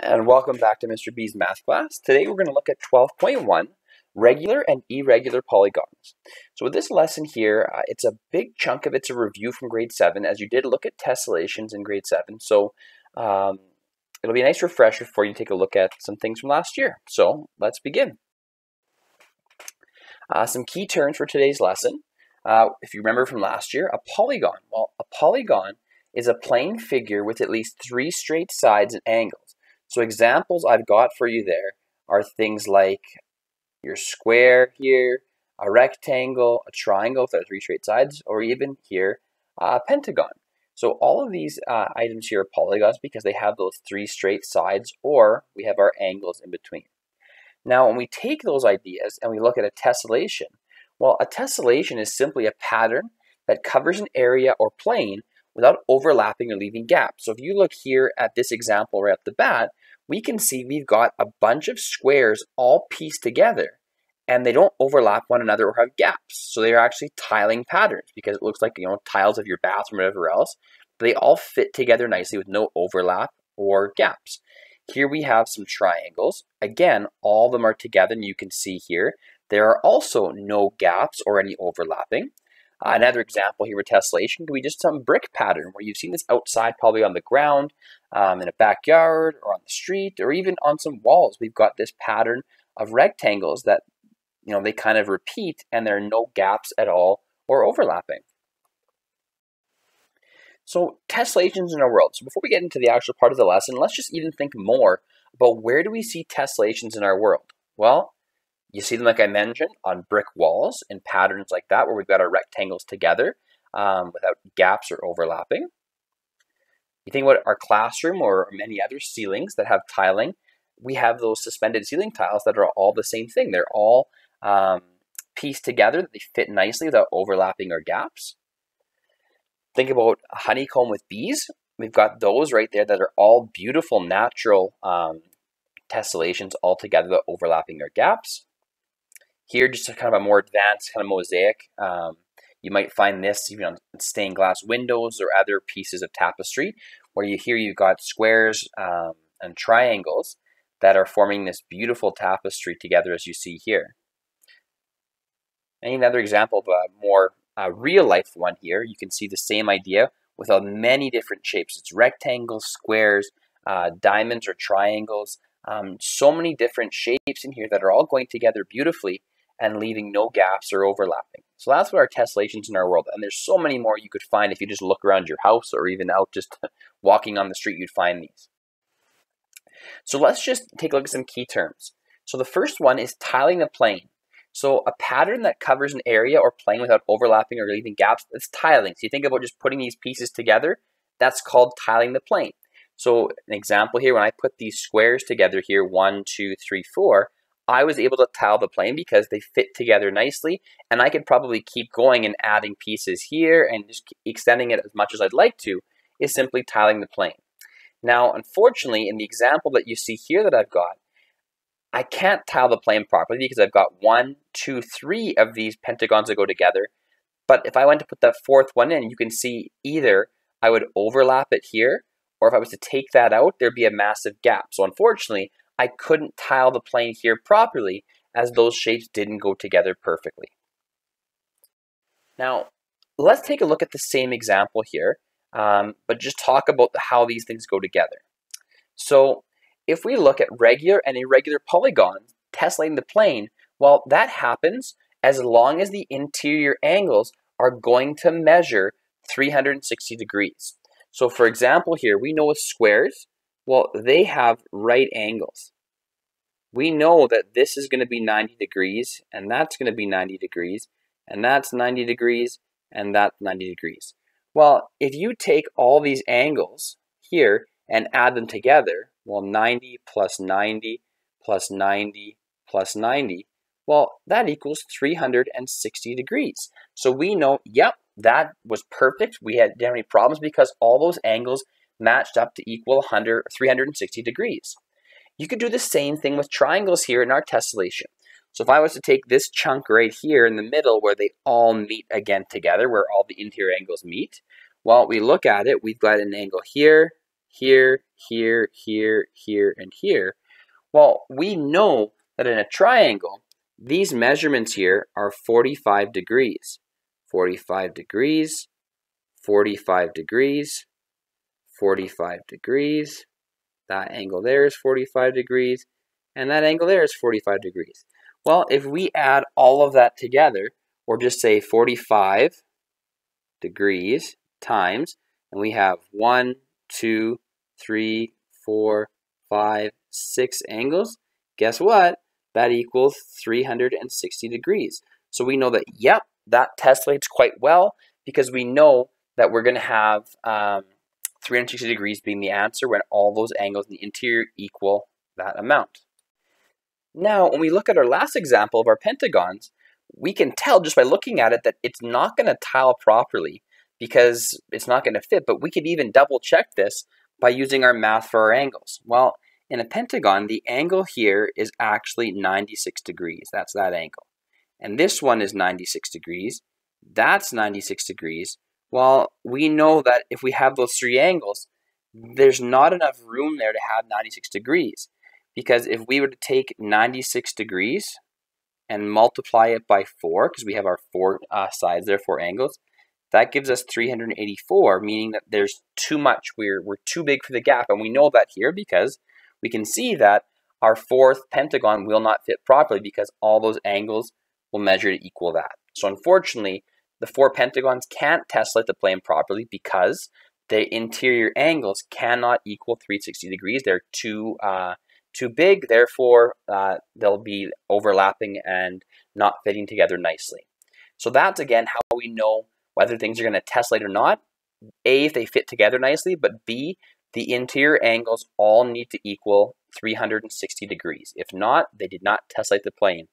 And welcome back to Mr. B's math class. Today we're going to look at 12.1, regular and irregular polygons. So with this lesson here, uh, it's a big chunk of it's a review from grade 7, as you did look at tessellations in grade 7. So um, it'll be a nice refresher for you to take a look at some things from last year. So let's begin. Uh, some key terms for today's lesson. Uh, if you remember from last year, a polygon. Well, a polygon is a plane figure with at least three straight sides and angles. So examples I've got for you there are things like your square here, a rectangle, a triangle with three straight sides, or even here, a pentagon. So all of these uh, items here are polygons because they have those three straight sides, or we have our angles in between. Now, when we take those ideas and we look at a tessellation, well, a tessellation is simply a pattern that covers an area or plane without overlapping or leaving gaps. So if you look here at this example right at the bat, we can see we've got a bunch of squares all pieced together and they don't overlap one another or have gaps. So they're actually tiling patterns because it looks like, you know, tiles of your bathroom or whatever else. They all fit together nicely with no overlap or gaps. Here we have some triangles. Again, all of them are together and you can see here. There are also no gaps or any overlapping. Uh, another example here with tessellation could be just some brick pattern where you've seen this outside, probably on the ground, um, in a backyard, or on the street, or even on some walls. We've got this pattern of rectangles that, you know, they kind of repeat and there are no gaps at all or overlapping. So tessellations in our world. So before we get into the actual part of the lesson, let's just even think more about where do we see tessellations in our world? Well, you see them, like I mentioned, on brick walls in patterns like that, where we've got our rectangles together um, without gaps or overlapping. You think about our classroom or many other ceilings that have tiling. We have those suspended ceiling tiles that are all the same thing. They're all um, pieced together, they fit nicely without overlapping or gaps. Think about a honeycomb with bees. We've got those right there that are all beautiful, natural um, tessellations all together without overlapping or gaps. Here, just kind of a more advanced kind of mosaic. Um, you might find this even on stained glass windows or other pieces of tapestry, where you here you've got squares um, and triangles that are forming this beautiful tapestry together, as you see here. And another example of a more uh, real life one here, you can see the same idea with uh, many different shapes. It's rectangles, squares, uh, diamonds or triangles, um, so many different shapes in here that are all going together beautifully and leaving no gaps or overlapping. So that's what our tessellations in our world. And there's so many more you could find if you just look around your house or even out just walking on the street, you'd find these. So let's just take a look at some key terms. So the first one is tiling a plane. So a pattern that covers an area or plane without overlapping or leaving gaps, that's tiling. So you think about just putting these pieces together, that's called tiling the plane. So an example here, when I put these squares together here, one, two, three, four, I was able to tile the plane because they fit together nicely and I could probably keep going and adding pieces here and just extending it as much as I'd like to is simply tiling the plane. Now, unfortunately, in the example that you see here that I've got, I can't tile the plane properly because I've got one, two, three of these pentagons that go together. But if I went to put that fourth one in, you can see either I would overlap it here, or if I was to take that out, there'd be a massive gap. So unfortunately, I couldn't tile the plane here properly as those shapes didn't go together perfectly. Now, let's take a look at the same example here, um, but just talk about how these things go together. So if we look at regular and irregular polygons tessellating the plane, well, that happens as long as the interior angles are going to measure 360 degrees. So for example here, we know with squares, well, they have right angles. We know that this is going to be 90 degrees, and that's going to be 90 degrees, and that's 90 degrees, and that's 90 degrees. Well, if you take all these angles here and add them together, well, 90 plus 90 plus 90 plus 90, well, that equals 360 degrees. So we know, yep, that was perfect. We had, didn't any problems because all those angles matched up to equal 100, 360 degrees. You could do the same thing with triangles here in our tessellation. So if I was to take this chunk right here in the middle where they all meet again together, where all the interior angles meet, well, we look at it, we've got an angle here, here, here, here, here, and here. Well, we know that in a triangle, these measurements here are 45 degrees. 45 degrees, 45 degrees, 45 degrees. That angle there is 45 degrees, and that angle there is 45 degrees. Well, if we add all of that together, or just say 45 degrees times, and we have one, two, three, four, five, six angles, guess what? That equals 360 degrees. So we know that, yep, that tessellates quite well because we know that we're going to have um, 360 degrees being the answer when all those angles in the interior equal that amount. Now, when we look at our last example of our pentagons, we can tell just by looking at it that it's not going to tile properly because it's not going to fit, but we could even double check this by using our math for our angles. Well, in a pentagon, the angle here is actually 96 degrees. That's that angle. And this one is 96 degrees. That's 96 degrees. Well, we know that if we have those three angles, there's not enough room there to have 96 degrees. Because if we were to take 96 degrees and multiply it by 4, because we have our four uh, sides there, four angles, that gives us 384, meaning that there's too much. We're, we're too big for the gap. And we know that here because we can see that our fourth pentagon will not fit properly because all those angles will measure to equal that. So unfortunately, the four pentagons can't tessellate the plane properly because the interior angles cannot equal 360 degrees. They're too uh, too big, therefore uh, they'll be overlapping and not fitting together nicely. So that's again how we know whether things are going to tessellate or not. A, if they fit together nicely, but B, the interior angles all need to equal 360 degrees. If not, they did not tessellate the plane.